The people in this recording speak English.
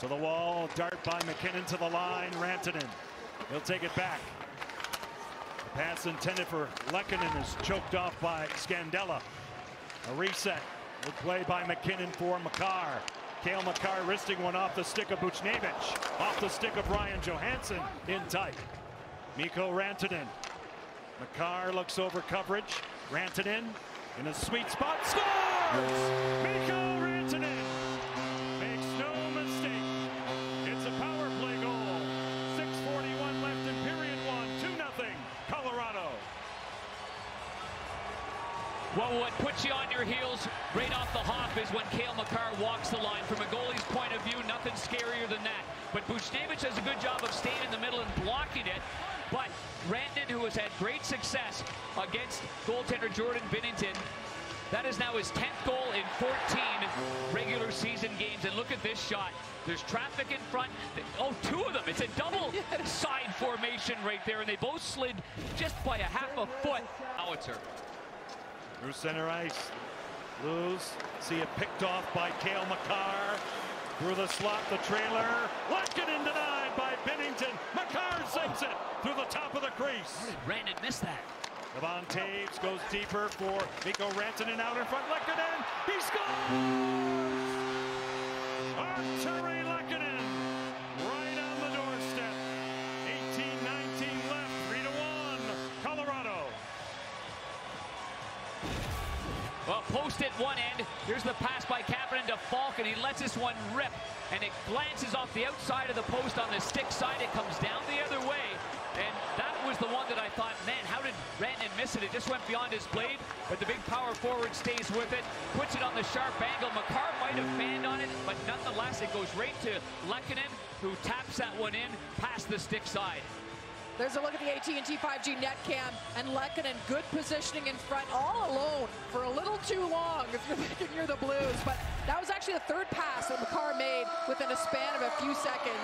To the wall, dart by MacKinnon to the line, Rantanen. He'll take it back. The pass intended for Lehkonen is choked off by Scandella. A reset. Good play by MacKinnon for Makar. Cale Makar wristing one off the stick of Buchnevich. Off the stick of Ryan Johansen in tight. Mikko Rantanen. Makar looks over coverage. Rantanen in a sweet spot. Scores! Mikko Rantanen Well, what puts you on your heels right off the hop is when Cale Makar walks the line. From a goalie's point of view, nothing scarier than that. But Buchnevich does a good job of staying in the middle and blocking it. But Rantanen, who has had great success against goaltender Jordan Binnington, that is now his 10th goal in 14 regular season games. And look at this shot. There's traffic in front. Oh, two of them. It's a double side formation right there. And they both slid just by a half a foot. Howitzer. Through center ice. Lose. See it picked off by Cale Makar. Through the slot, the trailer. Lehkonen denied by Binnington. Makar sinks it through the top of the crease. How did Rantanen miss that? Devon Toews goes deeper for Mikko Rantanen out in front. Lehkonen. He scores! Artturi Well, post at one end. Here's the pass by Kapanen to Faulk, and he lets this one rip. And it glances off the outside of the post on the stick side. It comes down the other way. And that was the one that I thought, man, how did Rantanen miss it? It just went beyond his blade, but the big power forward stays with it, puts it on the sharp angle. Makar might have fanned on it, but nonetheless, it goes right to Lehkonen, who taps that one in past the stick side. There's a look at the AT&T 5G net cam and Lehkonen good positioning in front all alone for a little too long if you're thinking you're the Blues. But that was actually the third pass that Makar made within a span of a few seconds.